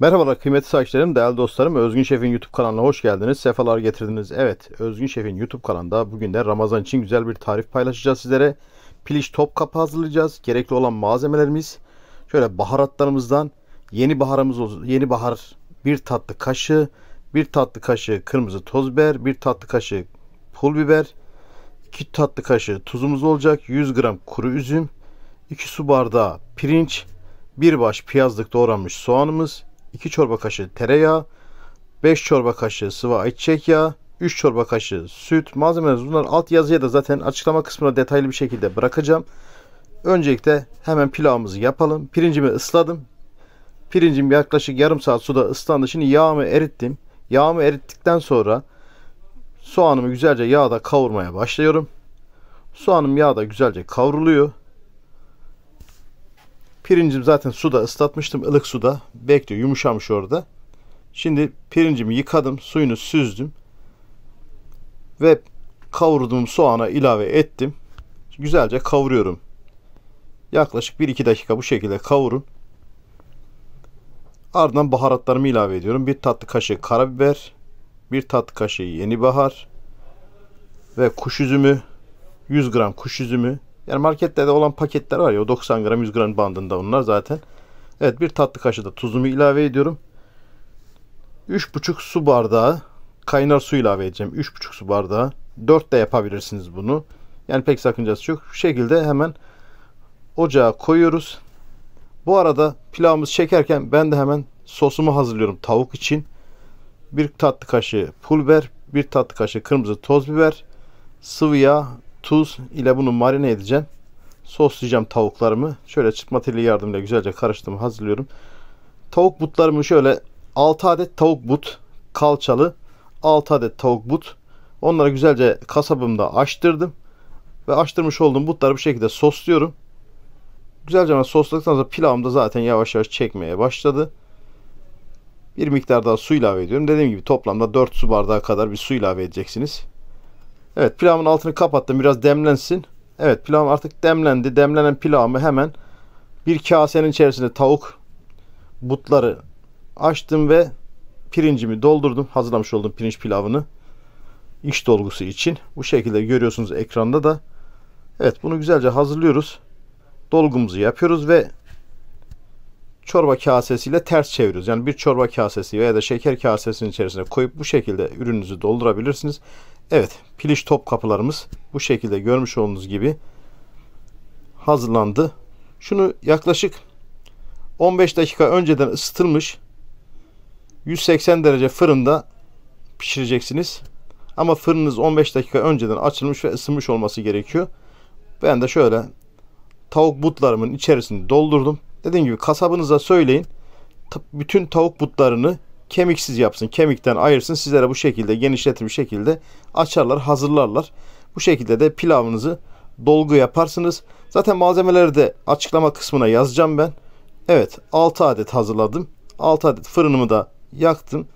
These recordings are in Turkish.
Merhabalar kıymetli takipçilerim, değerli dostlarım. Özgün Şef'in YouTube kanalına hoş geldiniz. Sefalar getirdiniz. Evet, Özgün Şef'in YouTube kanalında bugün de Ramazan için güzel bir tarif paylaşacağız sizlere. Piliç top kapı hazırlayacağız. Gerekli olan malzemelerimiz şöyle baharatlarımızdan yeni baharımız olsun. Yeni bahar bir tatlı kaşığı, bir tatlı kaşığı kırmızı toz biber, bir tatlı kaşığı pul biber, 2 tatlı kaşığı tuzumuz olacak. 100 gram kuru üzüm, 2 su bardağı pirinç, bir baş piyazlık doğranmış soğanımız, 2 çorba kaşığı tereyağı, 5 çorba kaşığı sıvı ayçiçek yağı, 3 çorba kaşığı süt. Malzemelerimiz bunlar alt yazıya da zaten açıklama kısmına detaylı bir şekilde bırakacağım. Öncelikle hemen pilavımızı yapalım. Pirincimi ısladım. Pirincim yaklaşık yarım saat suda ıslandı. Şimdi yağımı erittim. Yağımı erittikten sonra soğanımı güzelce yağda kavurmaya başlıyorum. Soğanım yağda güzelce kavruluyor. Pirincim zaten suda ıslatmıştım. ılık suda. Bekliyor. Yumuşamış orada. Şimdi pirincimi yıkadım. Suyunu süzdüm. Ve kavurduğum soğana ilave ettim. Güzelce kavuruyorum. Yaklaşık 1-2 dakika bu şekilde kavurun. Ardından baharatlarımı ilave ediyorum. Bir tatlı kaşığı karabiber, bir tatlı kaşığı yeni bahar ve kuş üzümü, 100 gram kuş üzümü, yani marketlerde olan paketler var ya o 90 gram 100 gram bandında onlar zaten. Evet bir tatlı kaşığı da tuzumu ilave ediyorum. 3,5 su bardağı kaynar su ilave edeceğim. 3,5 su bardağı. 4 de yapabilirsiniz bunu. Yani pek sakıncası yok. Şu şekilde hemen ocağa koyuyoruz. Bu arada pilavımız çekerken ben de hemen sosumu hazırlıyorum tavuk için. Bir tatlı kaşığı pul biber, bir tatlı kaşığı kırmızı toz biber, sıvı yağ, tuz ile bunu marine edeceğim. Soslayacağım tavuklarımı. Şöyle çırpma teli yardımıyla güzelce karıştırdım, hazırlıyorum. Tavuk butlarımı şöyle 6 adet tavuk but kalçalı 6 adet tavuk but. Onları güzelce kasabımda açtırdım. Ve açtırmış olduğum butları bu şekilde sosluyorum. Güzelce sosladıktan sonra pilavım da zaten yavaş yavaş çekmeye başladı. Bir miktar daha su ilave ediyorum. Dediğim gibi toplamda 4 su bardağı kadar bir su ilave edeceksiniz. Evet pilavın altını kapattım. Biraz demlensin. Evet pilavım artık demlendi. Demlenen pilavımı hemen bir kasenin içerisinde tavuk butları açtım ve pirincimi doldurdum. Hazırlamış olduğum pirinç pilavını iç dolgusu için. Bu şekilde görüyorsunuz ekranda da. Evet bunu güzelce hazırlıyoruz. Dolgumuzu yapıyoruz ve çorba kasesiyle ters çeviriyoruz. Yani bir çorba kasesi veya da şeker kasesinin içerisine koyup bu şekilde ürününüzü doldurabilirsiniz. Evet, piliç top kapılarımız bu şekilde görmüş olduğunuz gibi hazırlandı. Şunu yaklaşık 15 dakika önceden ısıtılmış 180 derece fırında pişireceksiniz. Ama fırınınız 15 dakika önceden açılmış ve ısınmış olması gerekiyor. Ben de şöyle tavuk butlarımın içerisini doldurdum. Dediğim gibi kasabınıza söyleyin. Bütün tavuk butlarını kemiksiz yapsın. Kemikten ayırsın. Sizlere bu şekilde genişletilmiş şekilde açarlar, hazırlarlar. Bu şekilde de pilavınızı dolgu yaparsınız. Zaten malzemeleri de açıklama kısmına yazacağım ben. Evet 6 adet hazırladım. 6 adet fırınımı da yaktım.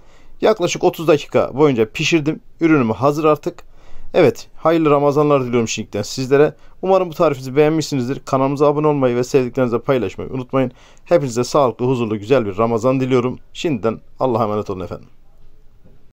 Yaklaşık 30 dakika boyunca pişirdim. Ürünümü hazır artık. Evet, hayırlı Ramazanlar diliyorum şimdiden sizlere. Umarım bu tarifimizi beğenmişsinizdir. Kanalımıza abone olmayı ve sevdiklerinizle paylaşmayı unutmayın. Hepinize sağlıklı, huzurlu, güzel bir Ramazan diliyorum. Şimdiden Allah'a emanet olun efendim.